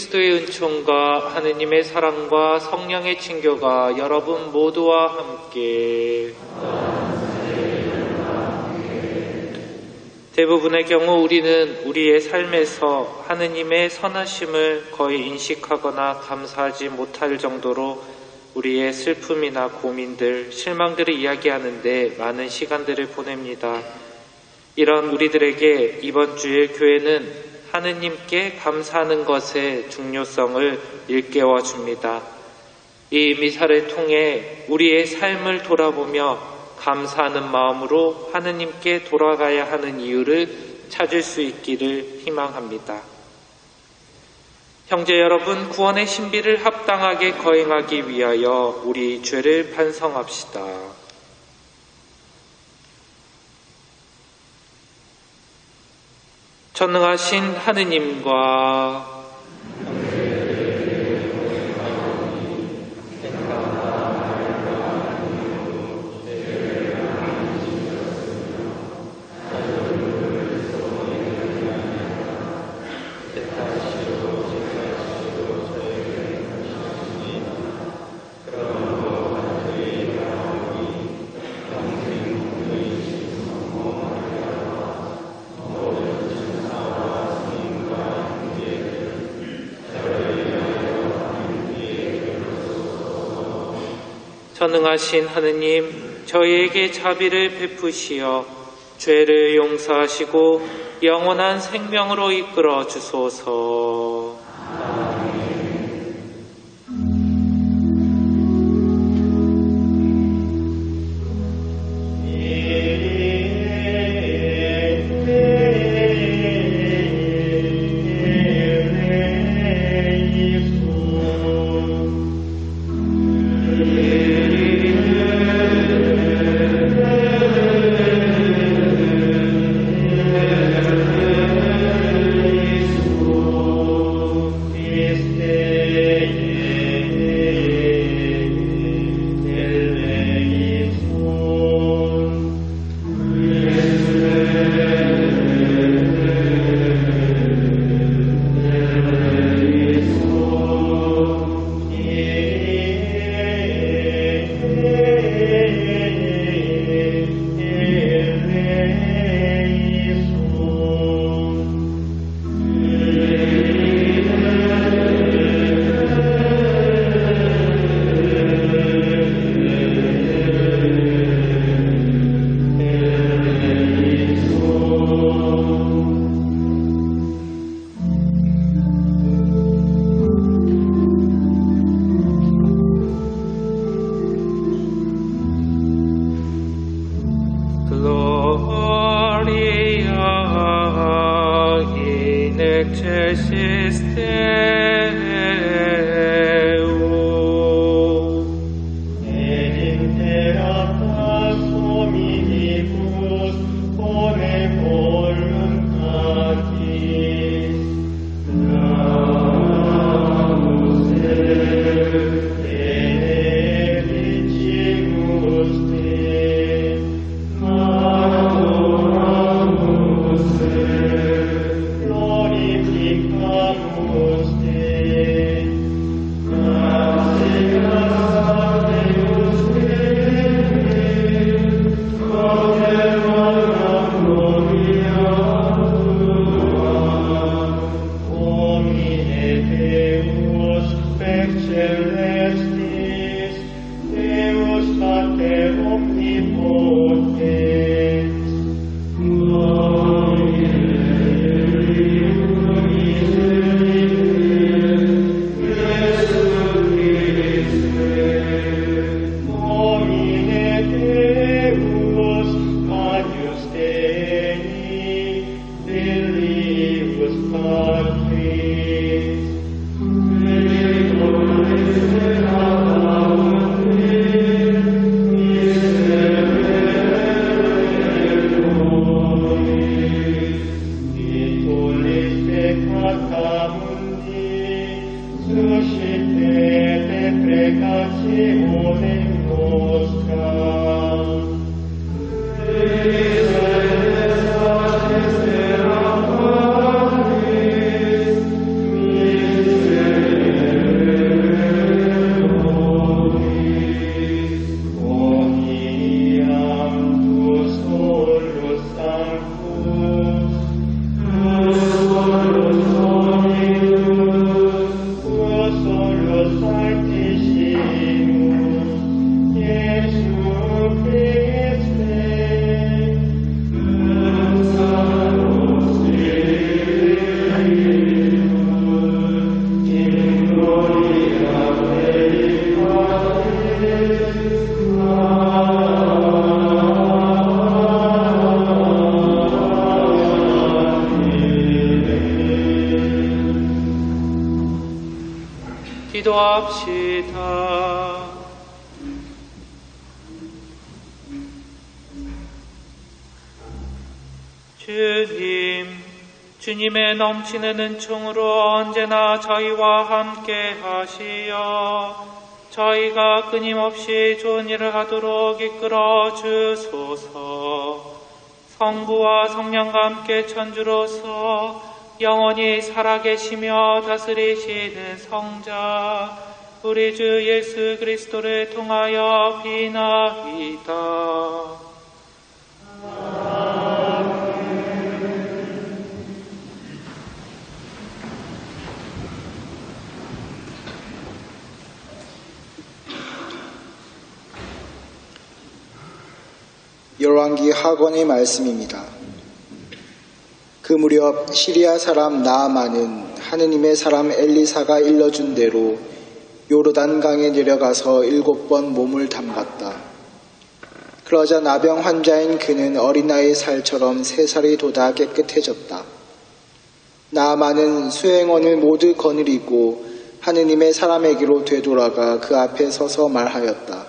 그리스도의 은총과 하느님의 사랑과 성령의 친교가 여러분 모두와 함께 대부분의 경우 우리는 우리의 삶에서 하느님의 선하심을 거의 인식하거나 감사하지 못할 정도로 우리의 슬픔이나 고민들, 실망들을 이야기하는데 많은 시간들을 보냅니다. 이런 우리들에게 이번 주일 교회는 하느님께 감사하는 것의 중요성을 일깨워 줍니다. 이 미사를 통해 우리의 삶을 돌아보며 감사하는 마음으로 하느님께 돌아가야 하는 이유를 찾을 수 있기를 희망합니다. 형제 여러분, 구원의 신비를 합당하게 거행하기 위하여 우리 죄를 반성합시다. 전능하신 하느님과 전능하신 하느님, 저희에게 자비를 베푸시어 죄를 용서하시고 영원한 생명으로 이끌어 주소서. 넘치는 은총으로 언제나 저희와 함께 하시어 저희가 끊임없이 좋은 일을 하도록 이끌어 주소서. 성부와 성령과 함께 천주로서 영원히 살아계시며 다스리시는 성자 우리 주 예수 그리스도를 통하여 비나이다. 열왕기 학원의 말씀입니다. 그 무렵 시리아 사람 나아만은 하느님의 사람 엘리사가 일러준 대로 요르단 강에 내려가서 일곱 번 몸을 담갔다. 그러자 나병 환자인 그는 어린아이 살처럼 세 살이 돋아 깨끗해졌다. 나아만은 수행원을 모두 거느리고 하느님의 사람에게로 되돌아가 그 앞에 서서 말하였다.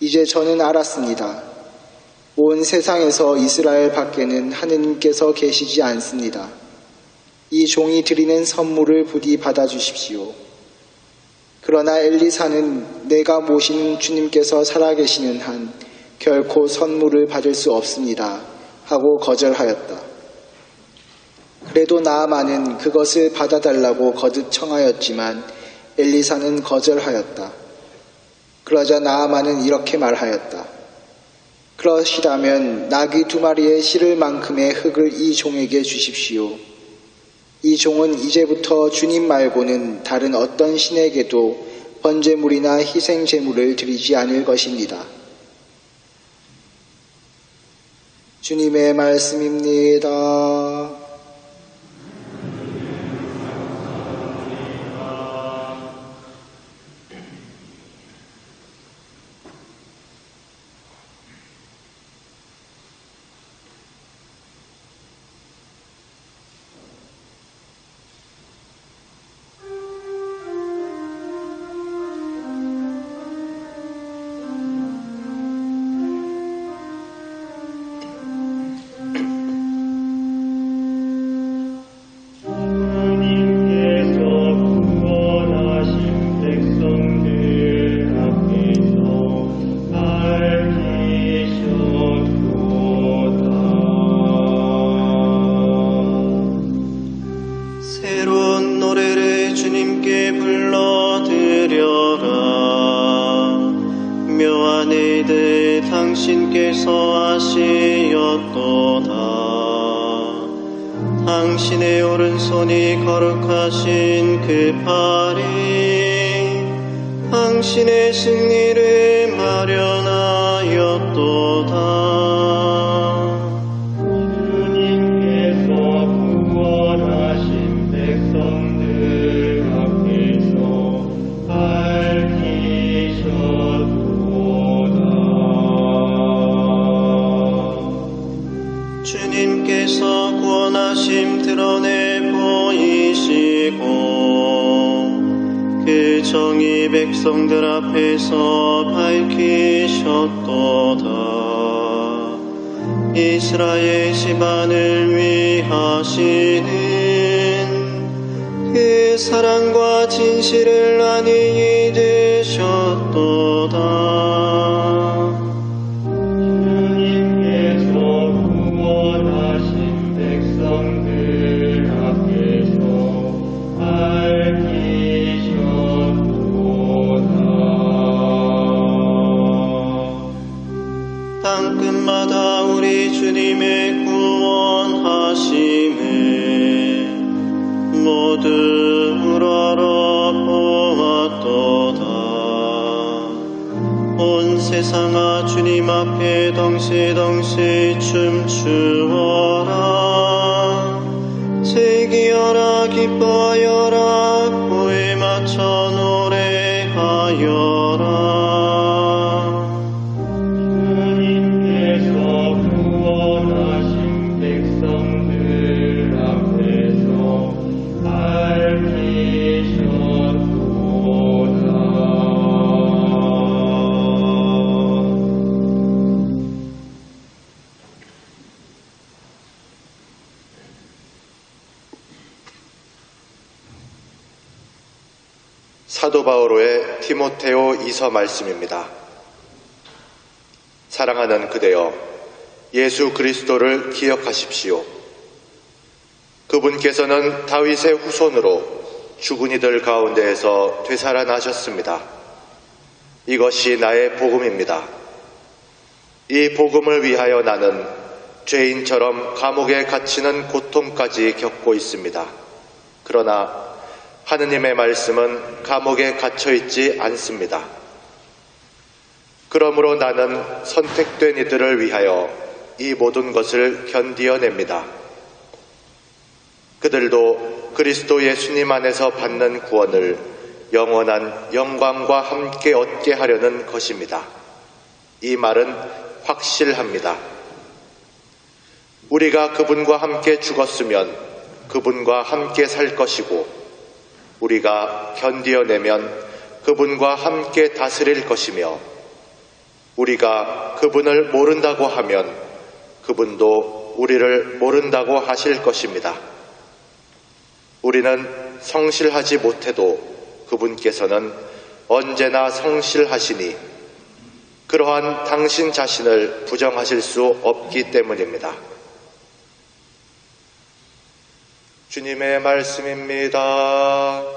이제 저는 알았습니다. 온 세상에서 이스라엘 밖에는 하느님께서 계시지 않습니다. 이 종이 드리는 선물을 부디 받아주십시오. 그러나 엘리사는 내가 모신 주님께서 살아계시는 한 결코 선물을 받을 수 없습니다. 하고 거절하였다. 그래도 나아만은 그것을 받아달라고 거듭 청하였지만 엘리사는 거절하였다. 그러자 나아만은 이렇게 말하였다. 그러시다면 나귀 두 마리의 실을 만큼의 흙을 이 종에게 주십시오. 이 종은 이제부터 주님 말고는 다른 어떤 신에게도 번제물이나 희생 제물을 드리지 않을 것입니다. 주님의 말씀입니다. 새로운 노래를 주님께 불러드려라. 묘한 일들 당신께서 하시었도다. 당신의 오른손이 거룩하신 그 팔이 당신의 승리를 마련하 백성들 앞에서 밝히셨도다. 이스라엘 집안을 위하시는 그 사랑과 진실을 아니 이으셨도다. 앞에 덩실덩 사도 바오로의 티모테오 이서 말씀입니다. 사랑하는 그대여, 예수 그리스도를 기억하십시오. 그분께서는 다윗의 후손으로 죽은 이들 가운데에서 되살아나셨습니다. 이것이 나의 복음입니다. 이 복음을 위하여 나는 죄인처럼 감옥에 갇히는 고통까지 겪고 있습니다. 그러나 하느님의 말씀은 감옥에 갇혀 있지 않습니다. 그러므로 나는 선택된 이들을 위하여 이 모든 것을 견디어냅니다. 그들도 그리스도 예수님 안에서 받는 구원을 영원한 영광과 함께 얻게 하려는 것입니다. 이 말은 확실합니다. 우리가 그분과 함께 죽었으면 그분과 함께 살 것이고 우리가 견디어내면 그분과 함께 다스릴 것이며 우리가 그분을 모른다고 하면 그분도 우리를 모른다고 하실 것입니다. 우리는 성실하지 못해도 그분께서는 언제나 성실하시니 그러한 당신 자신을 부정하실 수 없기 때문입니다. 주님의 말씀입니다.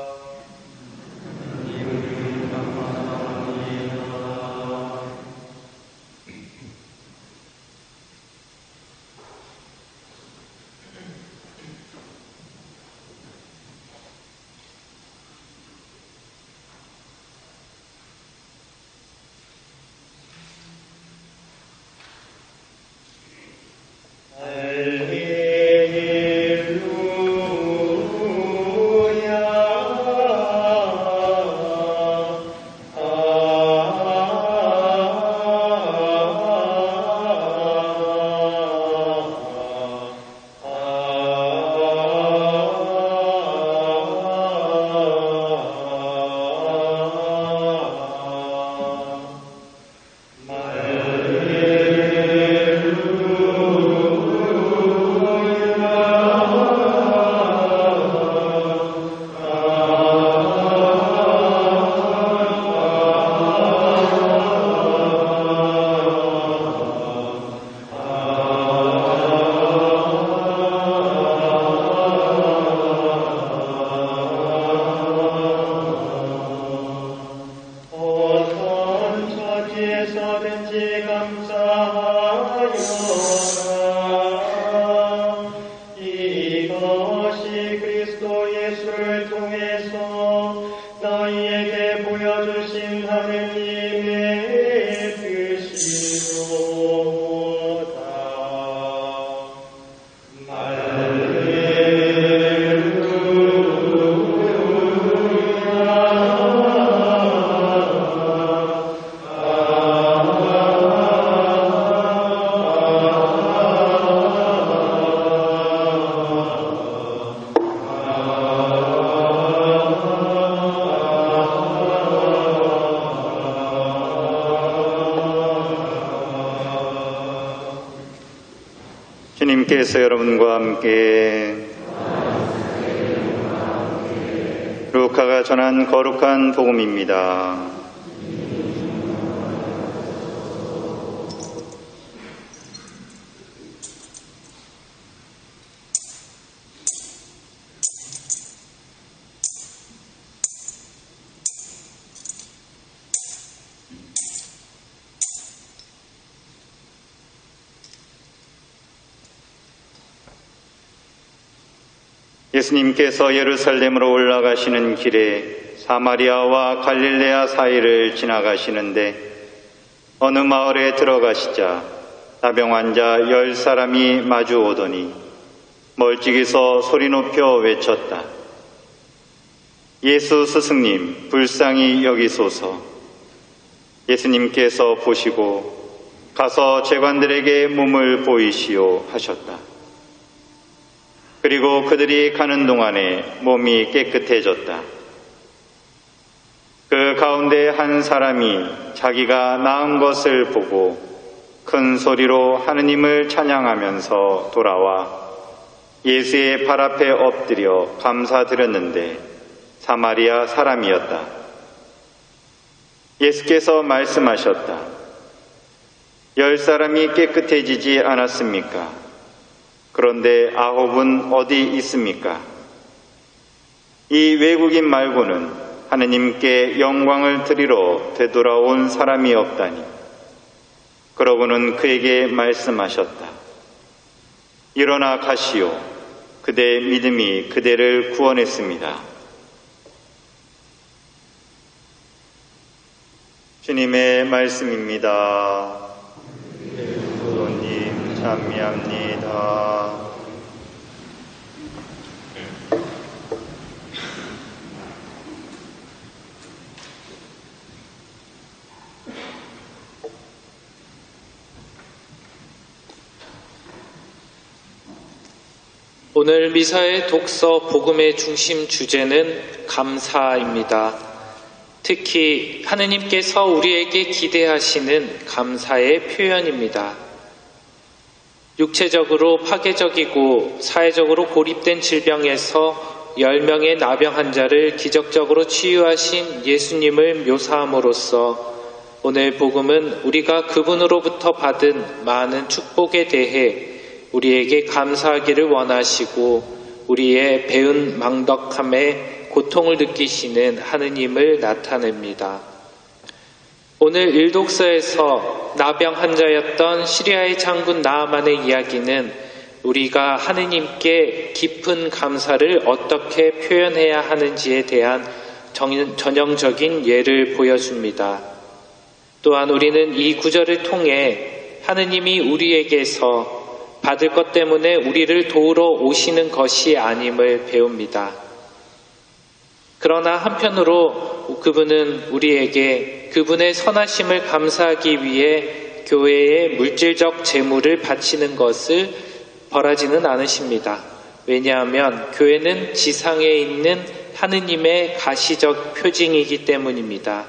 여러분과 함께 루카가 전한 거룩한 복음입니다. 예수님께서 예루살렘으로 올라가시는 길에 사마리아와 갈릴레아 사이를 지나가시는데 어느 마을에 들어가시자 나병 환자 열 사람이 마주 오더니 멀찍이서 소리 높여 외쳤다. 예수 스승님, 불쌍히 여기소서. 예수님께서 보시고 가서 재관들에게 몸을 보이시오 하셨다. 그리고 그들이 가는 동안에 몸이 깨끗해졌다. 그 가운데 한 사람이 자기가 나은 것을 보고 큰 소리로 하느님을 찬양하면서 돌아와 예수의 발 앞에 엎드려 감사드렸는데 사마리아 사람이었다. 예수께서 말씀하셨다. 열 사람이 깨끗해지지 않았습니까? 그런데 아홉은 어디 있습니까? 이 외국인 말고는 하느님께 영광을 드리러 되돌아온 사람이 없다니. 그러고는 그에게 말씀하셨다. 일어나 가시오. 그대의 믿음이 그대를 구원했습니다. 주님의 말씀입니다. 찬미합니다. 오늘 미사의 독서 복음의 중심 주제는 감사입니다. 특히 하느님께서 우리에게 기대하시는 감사의 표현입니다. 육체적으로 파괴적이고 사회적으로 고립된 질병에서 10명의 나병 환자를 기적적으로 치유하신 예수님을 묘사함으로써 오늘 복음은 우리가 그분으로부터 받은 많은 축복에 대해 우리에게 감사하기를 원하시고 우리의 배운 망덕함에 고통을 느끼시는 하느님을 나타냅니다. 오늘 일독서에서 나병 환자였던 시리아의 장군 나아만의 이야기는 우리가 하느님께 깊은 감사를 어떻게 표현해야 하는지에 대한 전형적인 예를 보여줍니다. 또한 우리는 이 구절을 통해 하느님이 우리에게서 받을 것 때문에 우리를 도우러 오시는 것이 아님을 배웁니다. 그러나 한편으로 그분은 우리에게 그분의 선하심을 감사하기 위해 교회에 물질적 재물을 바치는 것을 벌하지는 않으십니다. 왜냐하면 교회는 지상에 있는 하느님의 가시적 표징이기 때문입니다.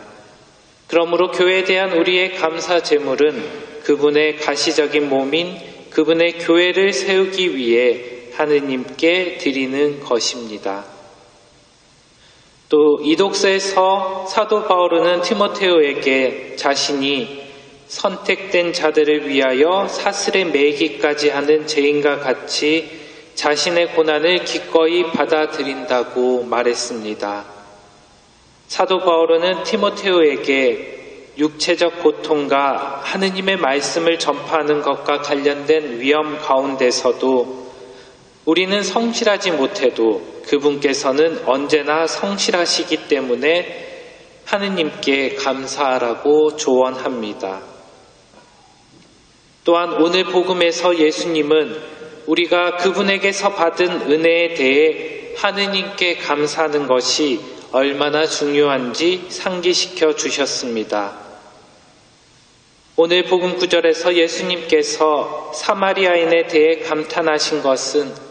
그러므로 교회에 대한 우리의 감사 재물은 그분의 가시적인 몸인 그분의 교회를 세우기 위해 하느님께 드리는 것입니다. 또 이독서에서 사도 바울은 티모테오에게 자신이 선택된 자들을 위하여 사슬에 매기까지 하는 죄인과 같이 자신의 고난을 기꺼이 받아들인다고 말했습니다. 사도 바울은 티모테오에게 육체적 고통과 하느님의 말씀을 전파하는 것과 관련된 위험 가운데서도 우리는 성실하지 못해도 그분께서는 언제나 성실하시기 때문에 하느님께 감사하라고 조언합니다. 또한 오늘 복음에서 예수님은 우리가 그분에게서 받은 은혜에 대해 하느님께 감사하는 것이 얼마나 중요한지 상기시켜 주셨습니다. 오늘 복음 구절에서 예수님께서 사마리아인에 대해 감탄하신 것은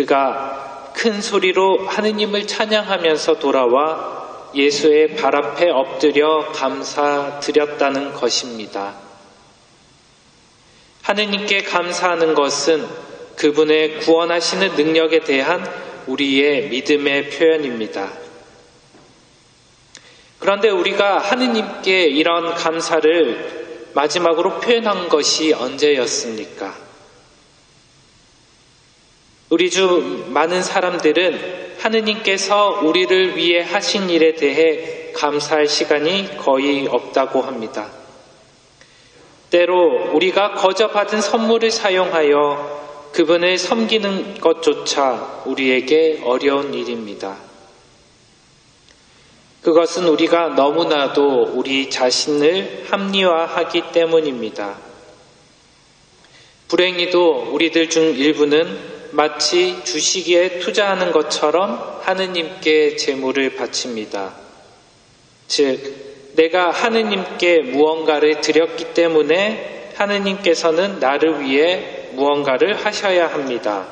그가 큰 소리로 하느님을 찬양하면서 돌아와 예수의 발 앞에 엎드려 감사드렸다는 것입니다. 하느님께 감사하는 것은 그분의 구원하시는 능력에 대한 우리의 믿음의 표현입니다. 그런데 우리가 하느님께 이런 감사를 마지막으로 표현한 것이 언제였습니까? 우리 중 많은 사람들은 하느님께서 우리를 위해 하신 일에 대해 감사할 시간이 거의 없다고 합니다. 때로 우리가 거저 받은 선물을 사용하여 그분을 섬기는 것조차 우리에게 어려운 일입니다. 그것은 우리가 너무나도 우리 자신을 합리화하기 때문입니다. 불행히도 우리들 중 일부는 마치 주식에 투자하는 것처럼 하느님께 재물을 바칩니다. 즉, 내가 하느님께 무언가를 드렸기 때문에 하느님께서는 나를 위해 무언가를 하셔야 합니다.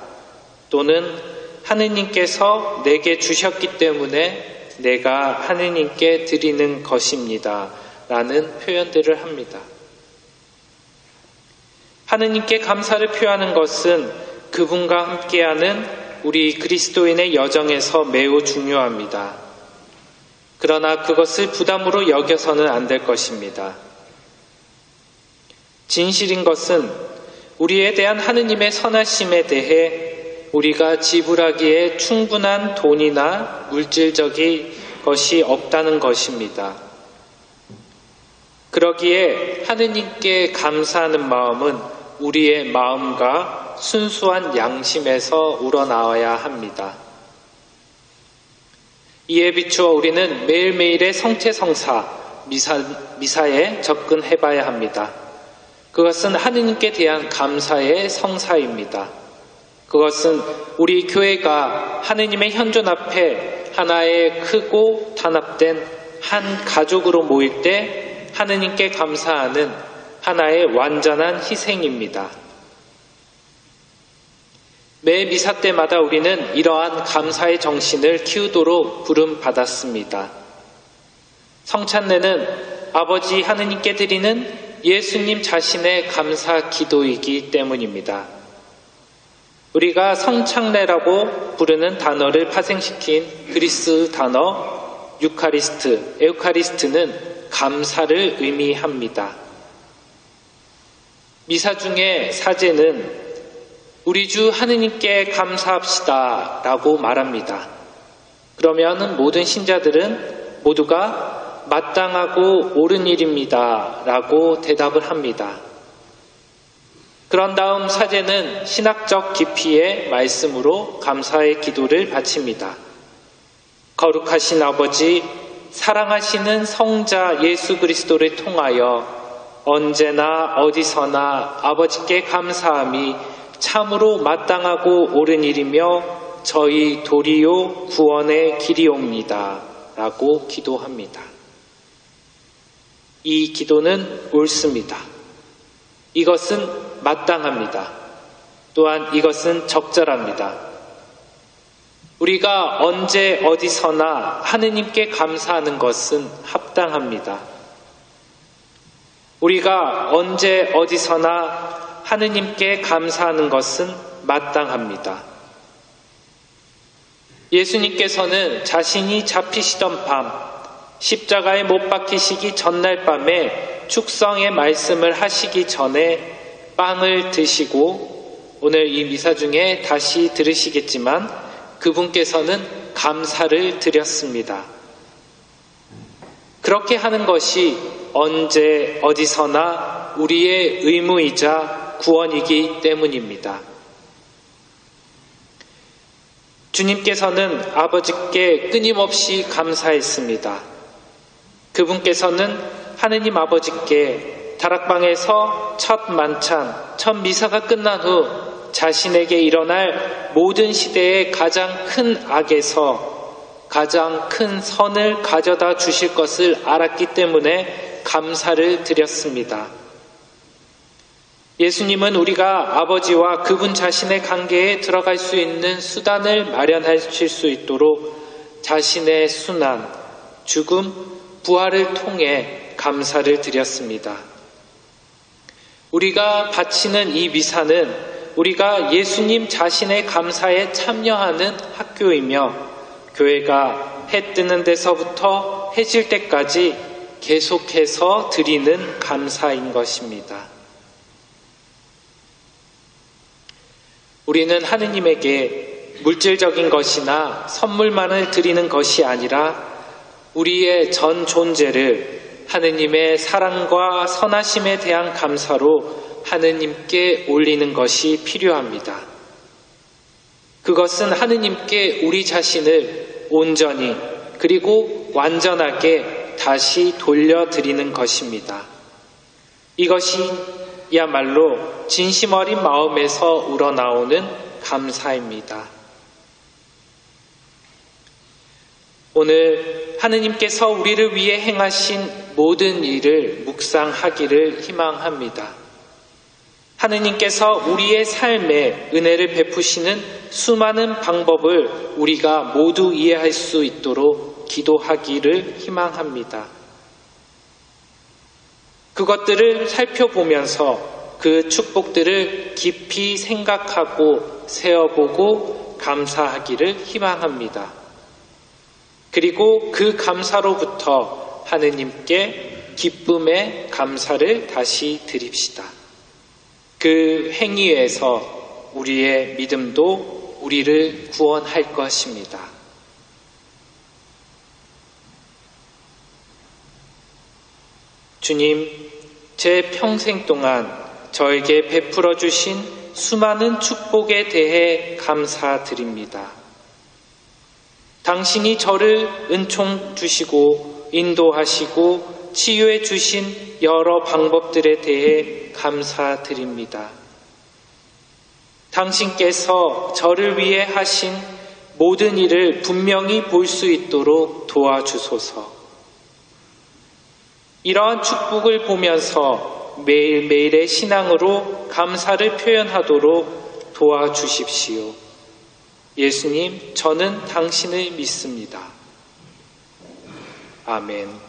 또는 하느님께서 내게 주셨기 때문에 내가 하느님께 드리는 것입니다. 라는 표현들을 합니다. 하느님께 감사를 표하는 것은 그분과 함께하는 우리 그리스도인의 여정에서 매우 중요합니다. 그러나 그것을 부담으로 여겨서는 안 될 것입니다. 진실인 것은 우리에 대한 하느님의 선하심에 대해 우리가 지불하기에 충분한 돈이나 물질적인 것이 없다는 것입니다. 그러기에 하느님께 감사하는 마음은 우리의 마음과 순수한 양심에서 우러나와야 합니다. 이에 비추어 우리는 매일매일의 성체성사, 미사, 미사에 접근해 봐야 합니다. 그것은 하느님께 대한 감사의 성사입니다. 그것은 우리 교회가 하느님의 현존 앞에 하나의 크고 단합된 한 가족으로 모일 때 하느님께 감사하는 하나의 완전한 희생입니다. 매 미사 때마다 우리는 이러한 감사의 정신을 키우도록 부름 받았습니다. 성찬례는 아버지 하느님께 드리는 예수님 자신의 감사 기도이기 때문입니다. 우리가 성찬례라고 부르는 단어를 파생시킨 그리스 단어 Eucharist, 에우카리스트는 감사를 의미합니다. 미사 중에 사제는 우리 주 하느님께 감사합시다 라고 말합니다. 그러면 모든 신자들은 모두가 마땅하고 옳은 일입니다 라고 대답을 합니다. 그런 다음 사제는 신학적 깊이의 말씀으로 감사의 기도를 바칩니다. 거룩하신 아버지, 사랑하시는 성자 예수 그리스도를 통하여 언제나 어디서나 아버지께 감사함이 참으로 마땅하고 옳은 일이며 저희 도리요 구원의 길이옵니다. 라고 기도합니다. 이 기도는 옳습니다. 이것은 마땅합니다. 또한 이것은 적절합니다. 우리가 언제 어디서나 하느님께 감사하는 것은 합당합니다. 우리가 언제 어디서나 하느님께 감사하는 것은 마땅합니다. 예수님께서는 자신이 잡히시던 밤, 십자가에 못 박히시기 전날 밤에 축성의 말씀을 하시기 전에 빵을 드시고 오늘 이 미사 중에 다시 들으시겠지만 그분께서는 감사를 드렸습니다. 그렇게 하는 것이 언제 어디서나 우리의 의무이자 구원이기 때문입니다. 주님께서는 아버지께 끊임없이 감사했습니다. 그분께서는 하느님 아버지께 다락방에서 첫 만찬, 첫 미사가 끝난 후 자신에게 일어날 모든 시대의 가장 큰 악에서 가장 큰 선을 가져다 주실 것을 알았기 때문에 감사를 드렸습니다. 예수님은 우리가 아버지와 그분 자신의 관계에 들어갈 수 있는 수단을 마련하실 수 있도록 자신의 순환, 죽음, 부활을 통해 감사를 드렸습니다. 우리가 바치는 이 미사는 우리가 예수님 자신의 감사에 참여하는 학교이며 교회가 해 뜨는 데서부터 해질 때까지 계속해서 드리는 감사인 것입니다. 우리는 하느님에게 물질적인 것이나 선물만을 드리는 것이 아니라 우리의 전 존재를 하느님의 사랑과 선하심에 대한 감사로 하느님께 올리는 것이 필요합니다. 그것은 하느님께 우리 자신을 온전히 그리고 완전하게 다시 돌려드리는 것입니다. 이것이 야말로 진심 어린 마음에서 우러나오는 감사입니다. 오늘 하느님께서 우리를 위해 행하신 모든 일을 묵상하기를 희망합니다. 하느님께서 우리의 삶에 은혜를 베푸시는 수많은 방법을 우리가 모두 이해할 수 있도록 기도하기를 희망합니다. 그것들을 살펴보면서 그 축복들을 깊이 생각하고 세어보고 감사하기를 희망합니다. 그리고 그 감사로부터 하느님께 기쁨의 감사를 다시 드립시다. 그 행위에서 우리의 믿음도 우리를 구원할 것입니다. 주님, 제 평생 동안 저에게 베풀어 주신 수많은 축복에 대해 감사드립니다. 당신이 저를 은총 주시고 인도하시고 치유해 주신 여러 방법들에 대해 감사드립니다. 당신께서 저를 위해 하신 모든 일을 분명히 볼 수 있도록 도와주소서. 이러한 축복을 보면서 매일매일의 신앙으로 감사를 표현하도록 도와주십시오. 예수님, 저는 당신을 믿습니다. 아멘.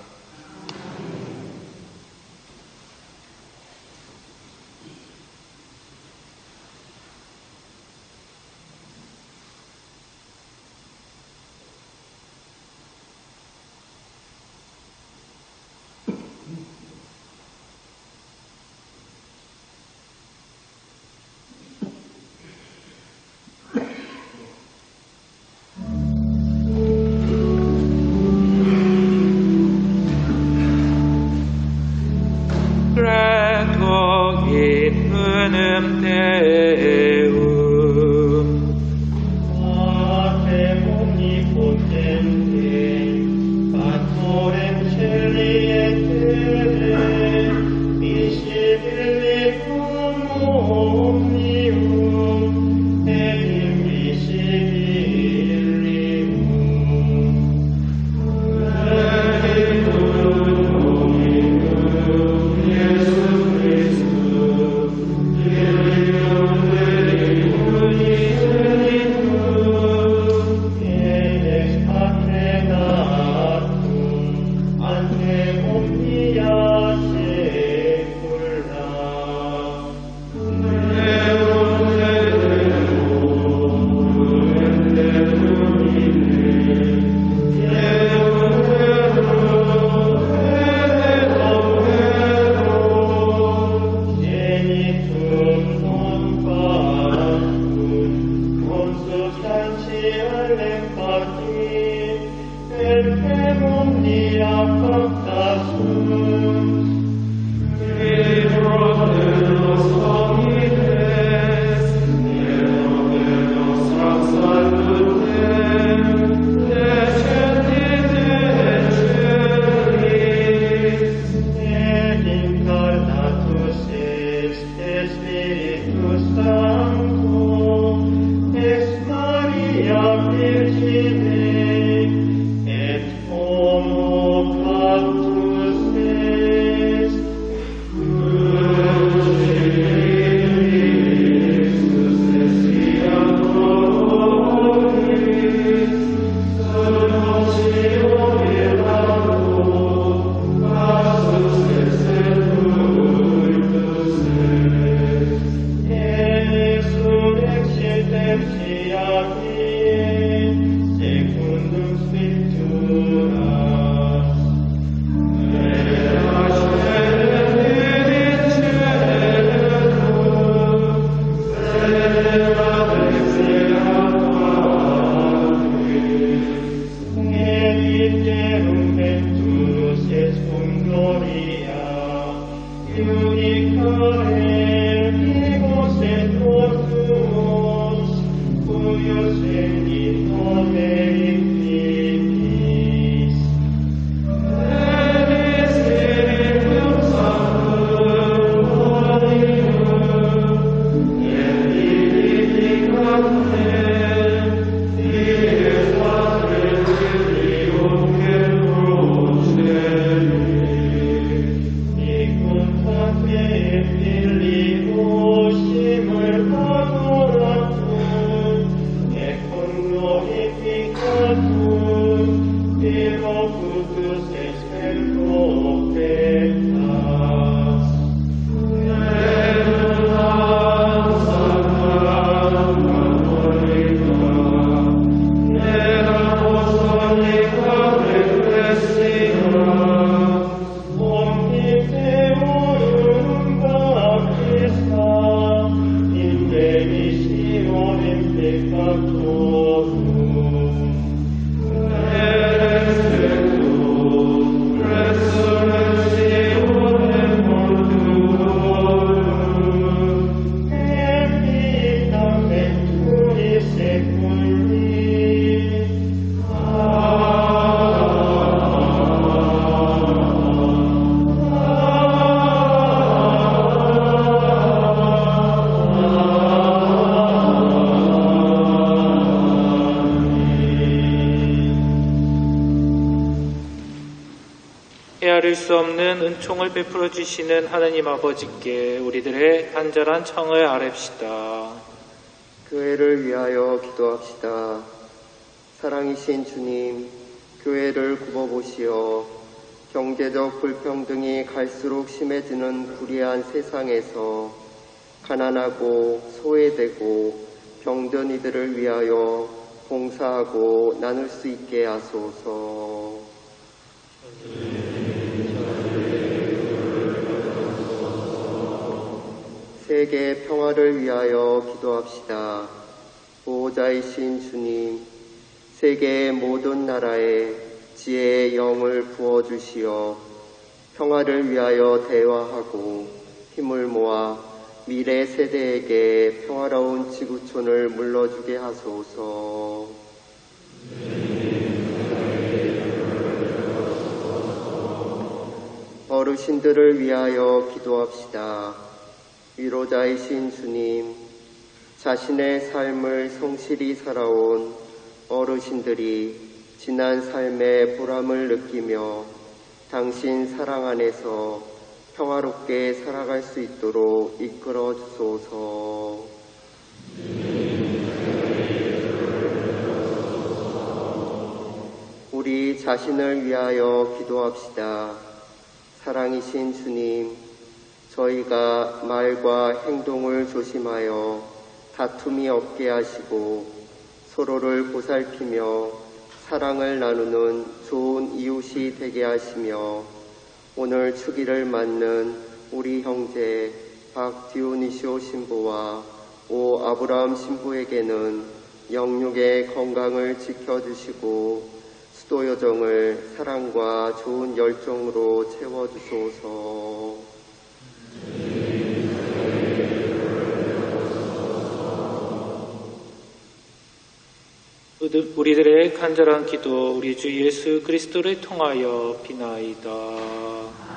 헤아릴 수 없는 은총을 베풀어 주시는 하나님 아버지께 우리들의 간절한 청을 아랩시다. 교회를 위하여 기도합시다. 사랑이신 주님, 교회를 굽어보시어 경제적 불평등이 갈수록 심해지는 불의한 세상에서 가난하고 소외되고 병든 이들을 위하여 봉사하고 나눌 수 있게 하소서. 세계 평화를 위하여 기도합시다. 보호자이신 주님, 세계의 모든 나라에 지혜의 영을 부어주시어 평화를 위하여 대화하고 힘을 모아 미래 세대에게 평화로운 지구촌을 물러주게 하소서. 어르신들을 위하여 기도합시다. 위로자이신 주님, 자신의 삶을 성실히 살아온 어르신들이 지난 삶의 보람을 느끼며 당신 사랑 안에서 평화롭게 살아갈 수 있도록 이끌어 주소서. 우리 자신을 위하여 기도합시다. 사랑이신 주님, 저희가 말과 행동을 조심하여 다툼이 없게 하시고 서로를 보살피며 사랑을 나누는 좋은 이웃이 되게 하시며 오늘 축일을 맞는 우리 형제 박디오니시오 신부와 오 아브라함 신부에게는 영육의 건강을 지켜주시고 수도 여정을 사랑과 좋은 열정으로 채워주소서. 우리들의 간절한 기도 우리 주 예수 그리스도를 통하여 비나이다.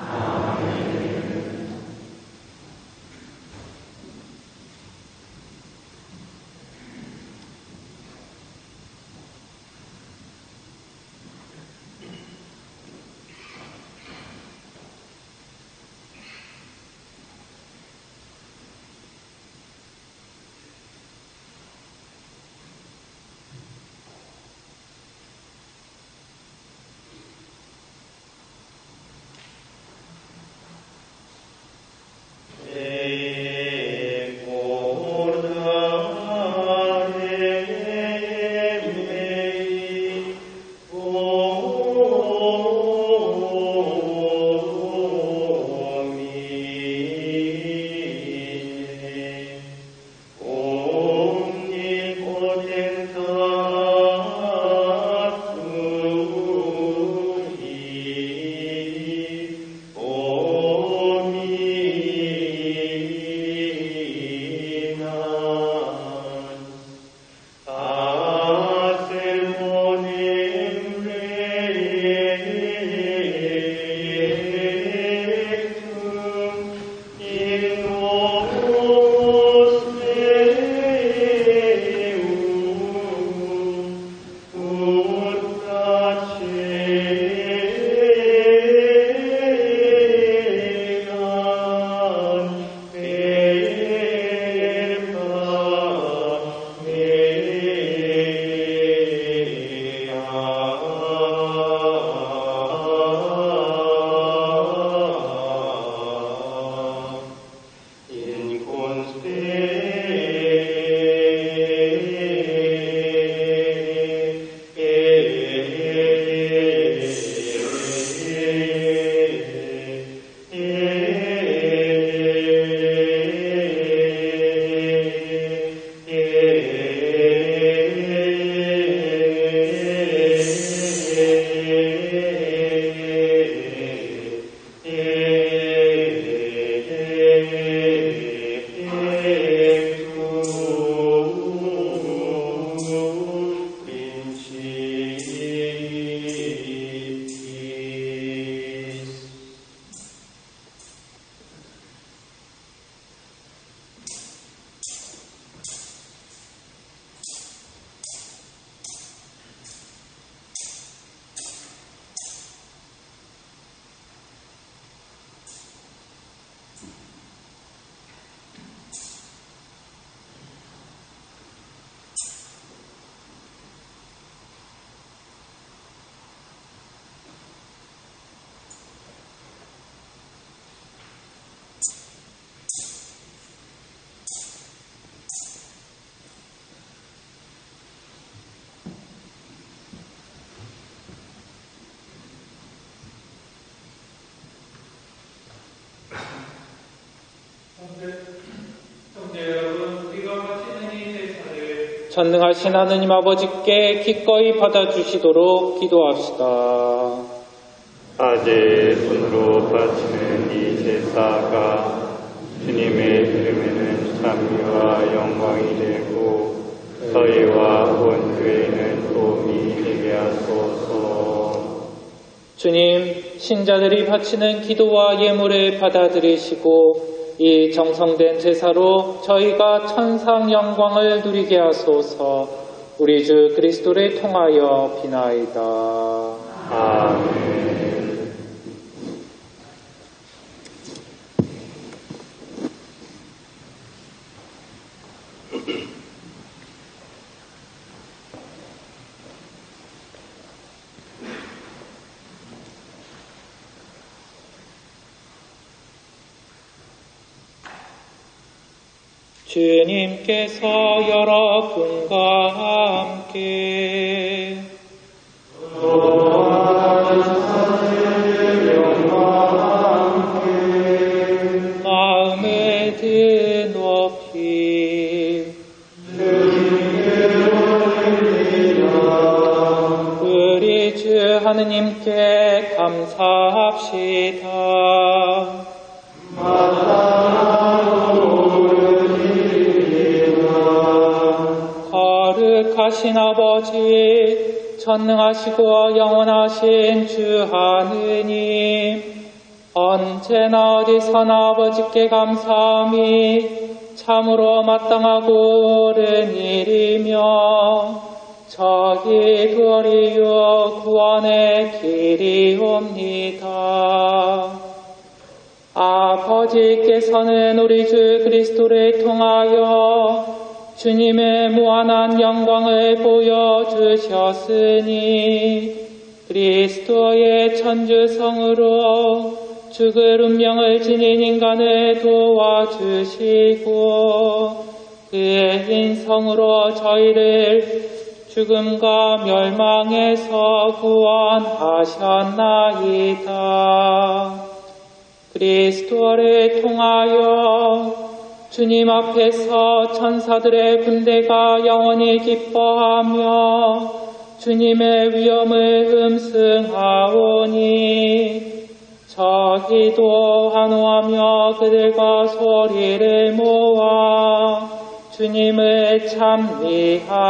전능하신 하느님 아버지께 기꺼이 받아주시도록 기도합시다. 아재의 손으로 바치는 이 제사가 주님의 이름에는 찬미와 영광이 되고 저희와 온 교회는 도움이 되게 하소서. 주님, 신자들이 바치는 기도와 예물을 받아들이시고 이 정성된 제사로 저희가 천상 영광을 누리게 하소서 우리 주 그리스도를 통하여 비나이다. 아멘. 주님께서 여러분과 함께 마음에 든 높이 우리 주 하느님께 감사합시다. 거룩하신 아버지, 전능하시고 영원하신 주 하느님, 언제나 어디서나 아버지께 감사함이 참으로 마땅하고 옳은 일이며, 저희 도리요 구원의 길이옵니다. 아버지께서는 우리 주 그리스도를 통하여 주님의 무한한 영광을 보여주셨으니 그리스도의 천주성으로 죽을 운명을 지닌 인간을 도와주시고 그의 인성으로 저희를 죽음과 멸망에서 구원하셨나이다. 그리스도를 통하여 주님 앞에서 천사들의 군대가 영원히 기뻐하며 주님의 위엄을 음승하오니 저희도 한호하며 그들과 소리를 모아 주님을 찬미하나이다.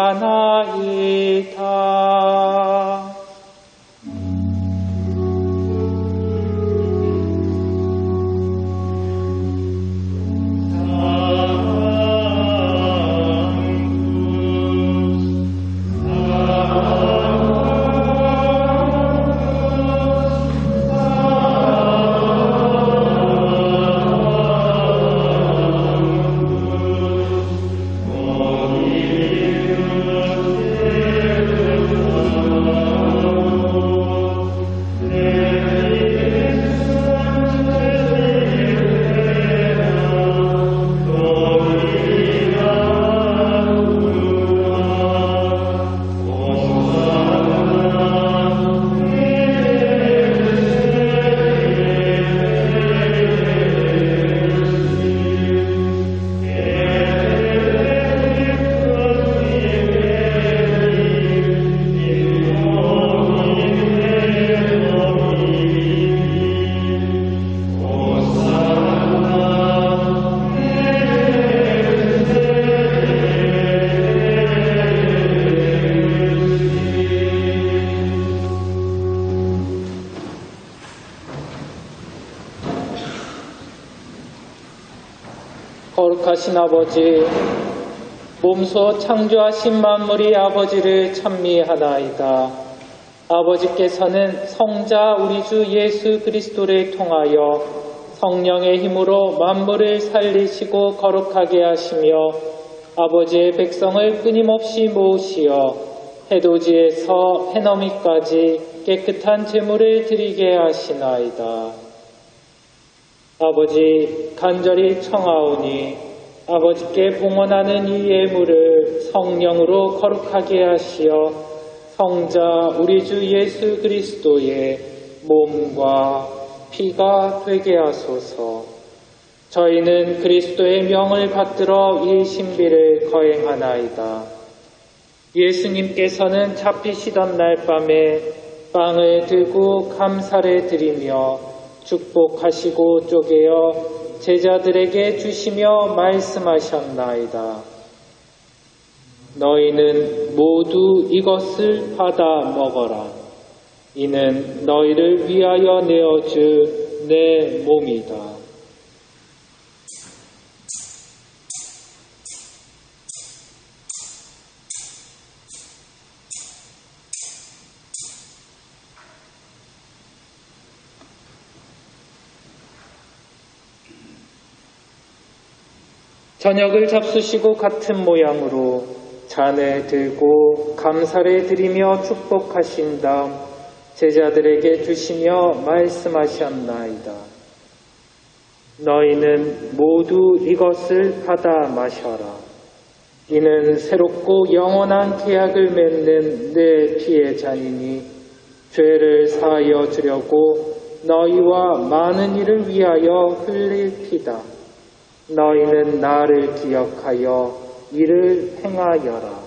아버지, 몸소 창조하신 만물이 아버지를 찬미하나이다. 아버지께서는 성자 우리 주 예수 그리스도를 통하여 성령의 힘으로 만물을 살리시고 거룩하게 하시며 아버지의 백성을 끊임없이 모으시어 해돋이에서 해넘이까지 깨끗한 제물을 드리게 하시나이다. 아버지 간절히 청하오니 아버지께 봉헌하는 이 예물을 성령으로 거룩하게 하시어 성자 우리 주 예수 그리스도의 몸과 피가 되게 하소서. 저희는 그리스도의 명을 받들어 이 신비를 거행하나이다. 예수님께서는 잡히시던 날 밤에 빵을 들고 감사를 드리며 축복하시고 쪼개어 제자들에게 주시며 말씀하셨나이다. 너희는 모두 이것을 받아 먹어라. 이는 너희를 위하여 내어줄 내 몸이다. 저녁을 잡수시고 같은 모양으로 잔을 들고 감사를 드리며 축복하신 다음 제자들에게 주시며 말씀하셨나이다. 너희는 모두 이것을 받아 마셔라. 이는 새롭고 영원한 계약을 맺는 내 피의 잔이니 죄를 사하여 주려고 너희와 많은 이를 위하여 흘릴 피다. 너희는 나를 기억하여 이를 행하여라.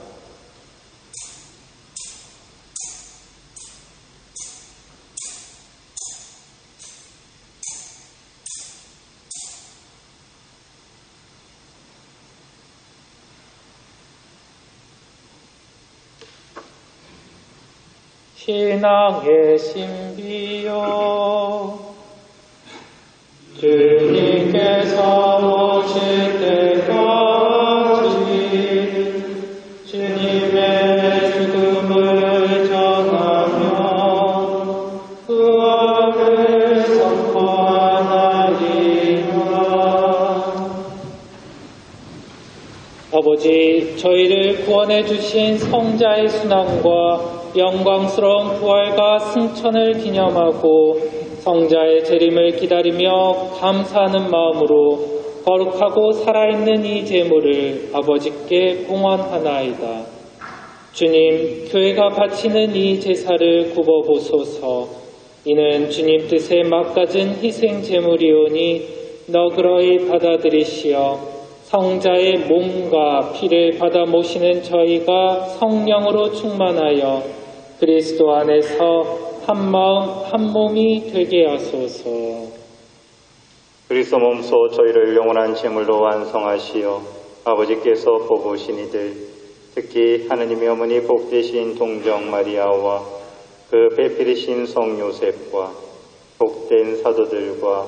신앙의 신비요 주님께서 구원해 주신 성자의 순환과 영광스러운 부활과 승천을 기념하고 성자의 재림을 기다리며 감사하는 마음으로 거룩하고 살아있는 이 제물을 아버지께 공헌하나이다. 주님, 교회가 바치는 이 제사를 굽어보소서. 이는 주님 뜻에 막가진 희생 제물이오니 너그러이 받아들이시어 성자의 몸과 피를 받아 모시는 저희가 성령으로 충만하여 그리스도 안에서 한 마음 한 몸이 되게 하소서. 그리스도 몸소 저희를 영원한 제물로 완성하시어 아버지께서 뽑으신 이들 특히 하느님의 어머니 복되신 동정 마리아와 그 배필이신 성 요셉과 복된 사도들과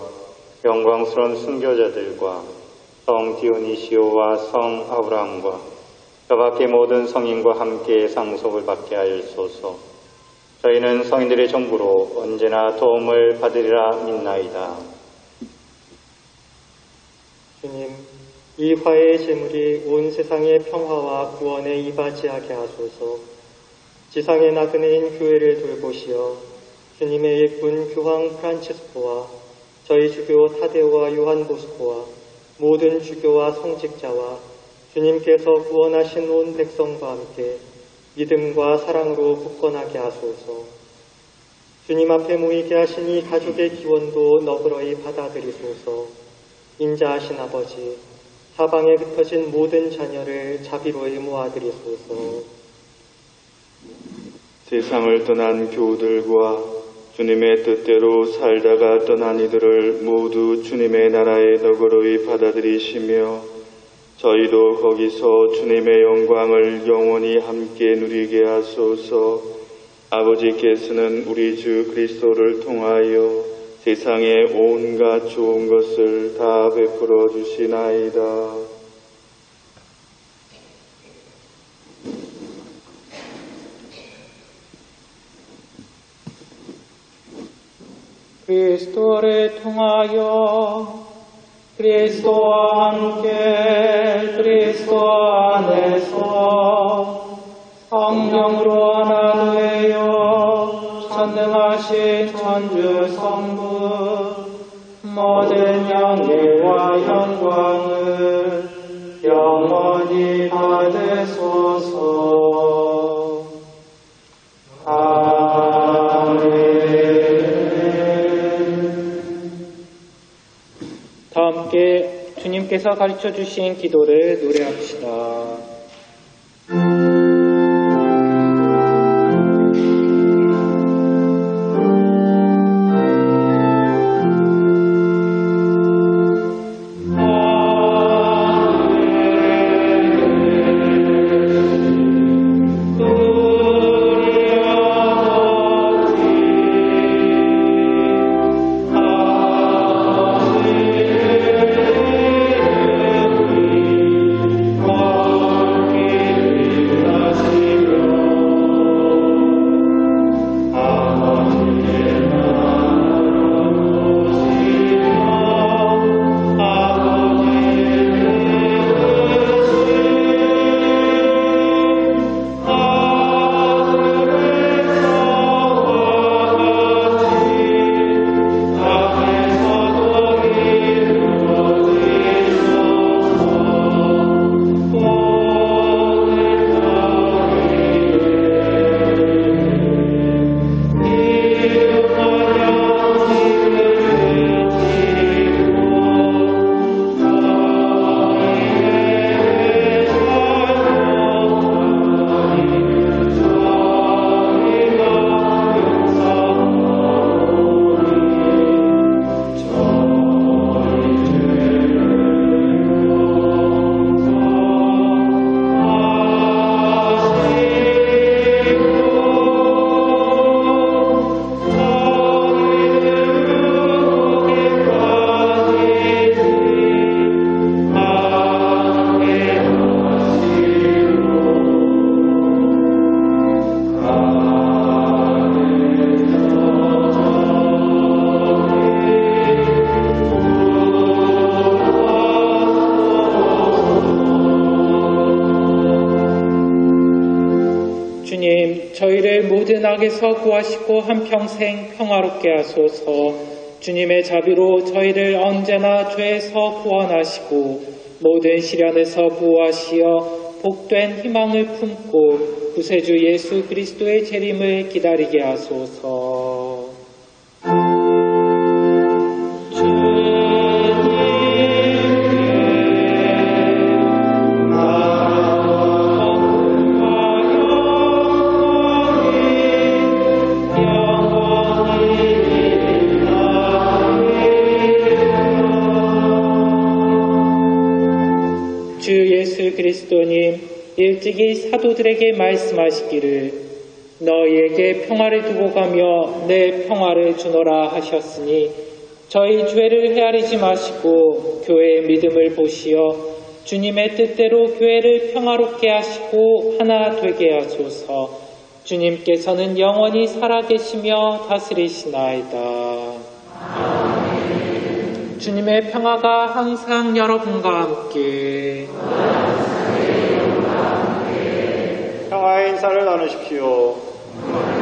영광스러운 순교자들과 성 디오니시오와 성 아브라함과 저 밖의 모든 성인과 함께 상속을 받게 하였소서. 저희는 성인들의 정부로 언제나 도움을 받으리라 믿나이다. 주님, 이 화해의 제물이 온 세상의 평화와 구원에 이바지하게 하소서. 지상의 나그네인 교회를 돌보시어 주님의 예쁜 교황 프란치스코와 저희 주교 타데오와 요한 보스코와 모든 주교와 성직자와 주님께서 구원하신 온 백성과 함께 믿음과 사랑으로 굳건하게 하소서. 주님 앞에 모이게 이 가족의 기원도 너그러이 받아들이소서. 인자하신 아버지, 사방에 흩어진 모든 자녀를 자비로이 모아드리소서. 세상을 떠난 교우들과 주님의 뜻대로 살다가 떠난 이들을 모두 주님의 나라에 너그러이 받아들이시며 저희도 거기서 주님의 영광을 영원히 함께 누리게 하소서 아버지께서는 우리 주 그리스도를 통하여 세상의 온갖 좋은 것을 다 베풀어 주시나이다. 그리스도를 통하여 그리스도와 함께 그리스도 안에서 성령으로 하나 되어 전능하신 천주 성부 모든 영예와 영광을 영원히 받으소서 주님께서 가르쳐 주신 기도를 노래합시다. 구하시고 한평생 평화롭게 하소서 주님의 자비로 저희를 언제나 죄에서 구원하시고 모든 시련에서 구하시어 복된 희망을 품고 구세주 예수 그리스도의 재림을 기다리게 하소서. 사도들에게 말씀하시기를 너희에게 평화를 두고 가며 내 평화를 주노라 하셨으니 저희 죄를 헤아리지 마시고 교회의 믿음을 보시어 주님의 뜻대로 교회를 평화롭게 하시고 하나 되게 하소서 주님께서는 영원히 살아계시며 다스리시나이다. 주님의 평화가 항상 여러분과 함께 평화 의 인사를 나누십시오.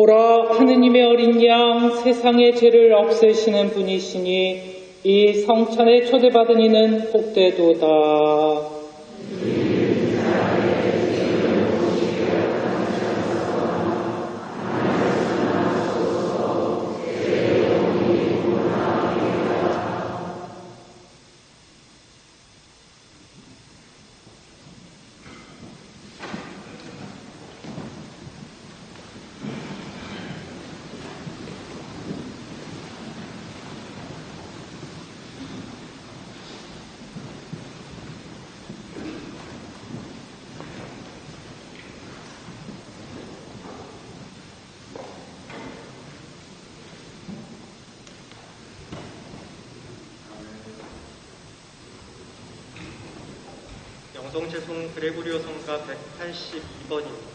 보라 하느님의 어린 양 세상의 죄를 없애시는 분이시니 이 성천에 초대받은 이는 복되도다. 영성제 송 그레고리오 성가 182번입니다.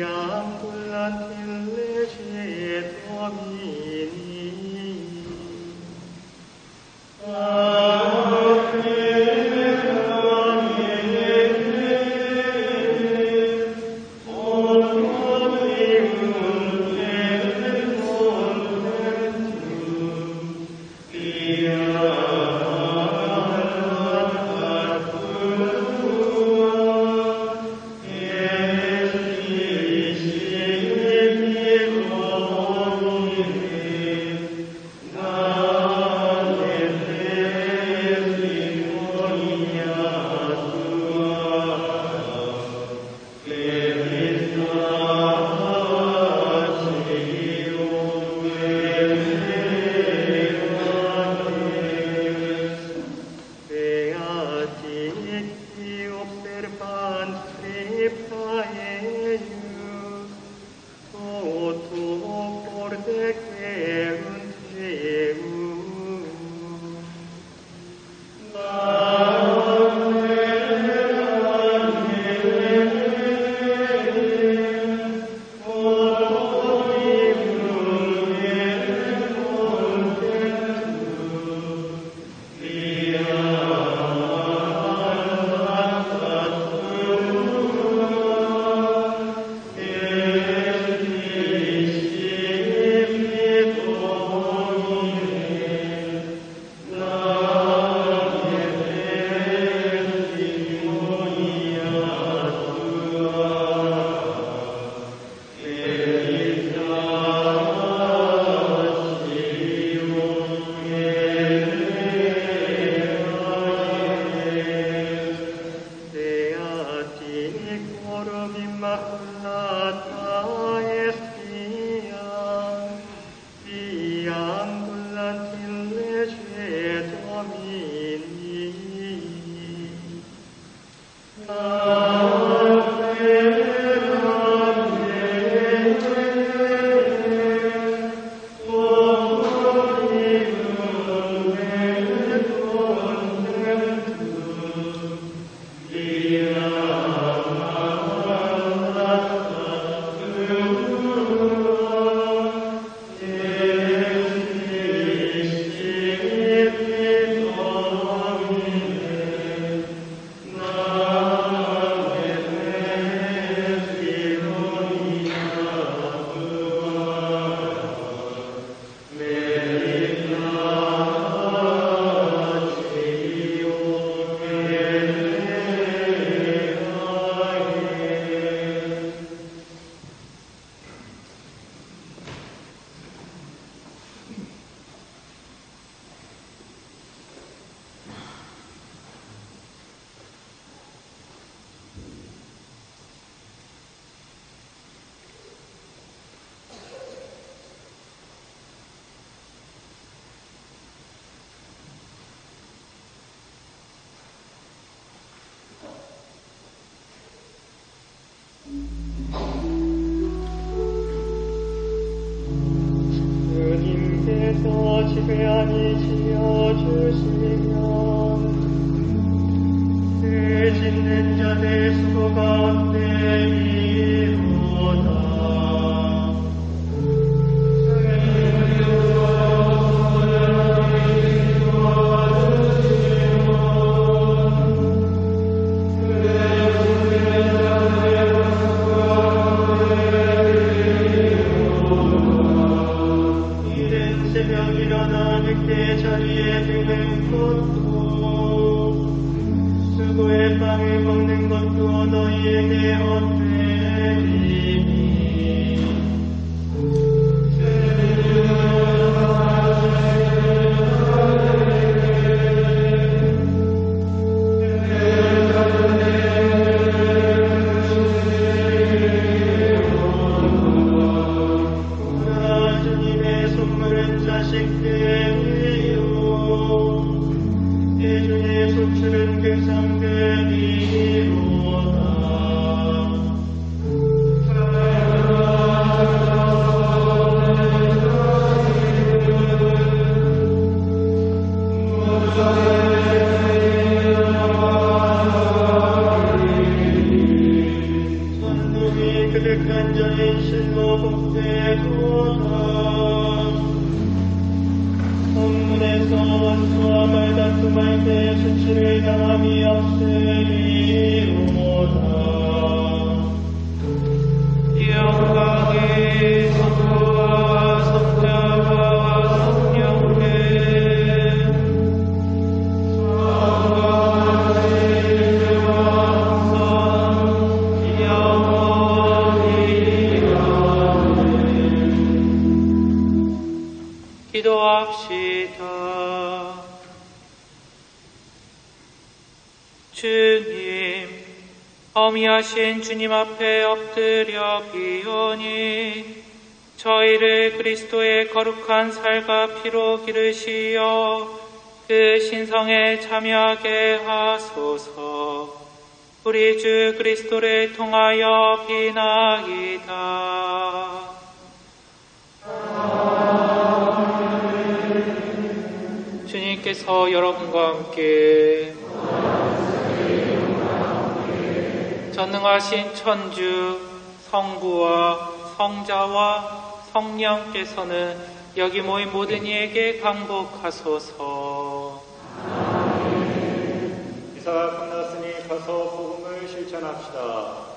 iam culla tille Lord. 내 빵을 먹는 것도 너희에게 어때이니. 거룩한 살과 피로 기르시어 그 신성에 참여하게 하소서 우리 주 그리스도를 통하여 비나이다. 주님께서 여러분과 함께 전능하신 천주 성부와 성자와 성령께서는 여기 모인 모든 이에게 강복하소서. 이사가 끝났으니 가서 복음을 실천합시다.